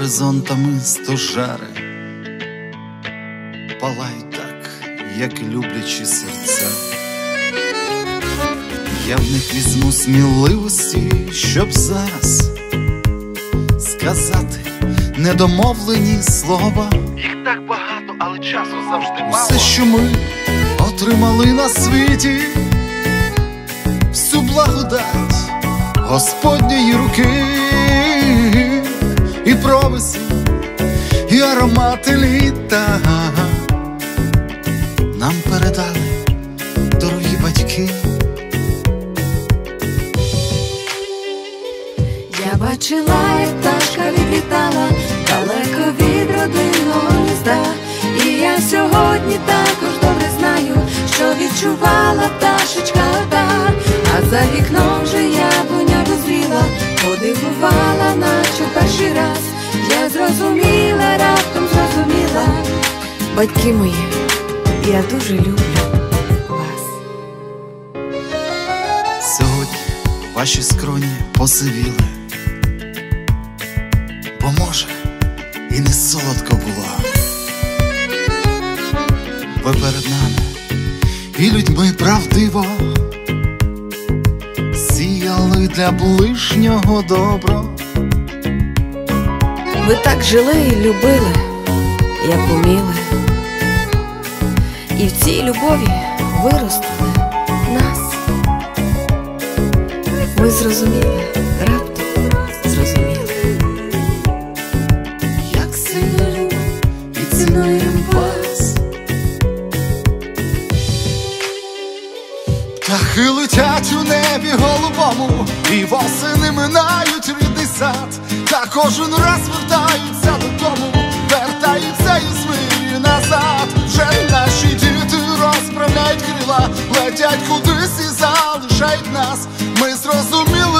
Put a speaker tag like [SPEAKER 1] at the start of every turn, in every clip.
[SPEAKER 1] горизонтами стожари, палай так, як люблячі серця. Я в них візьму сміливості, щоб зараз сказати недомовлені слова.
[SPEAKER 2] Їх так багато, але часу завжди мало.
[SPEAKER 1] Все, що ми отримали на світі, всю благодать Господньої руки, і і аромати літа нам передали дорогі батьки.
[SPEAKER 3] Я бачила, як пташка відлітала далеко від родинного гнізда. І я сьогодні також добре знаю, що відчувала пташечка та, зрозуміла, раптом зрозуміла. Батьки мої, я дуже люблю вас.
[SPEAKER 1] Сьогодні ваші скроні посивіли, бо може і не солодко було. Ви перед нами і людьми правдиво сіяли для ближнього добро.
[SPEAKER 3] Ви так жили і любили, як уміли. І в цій любові виростили нас. Ми зрозуміли, раптом зрозуміли.
[SPEAKER 1] Як сильно і цінуємо вас. Птахи летять у небі голубому, і восени минають рідний сад, кожен раз вертаються додому, вертаються і мирі назад. Вже наші діти розправляють крила, летять кудись і залишають нас. Ми зрозуміли,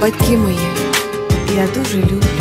[SPEAKER 3] Батьки мої, я дуже люблю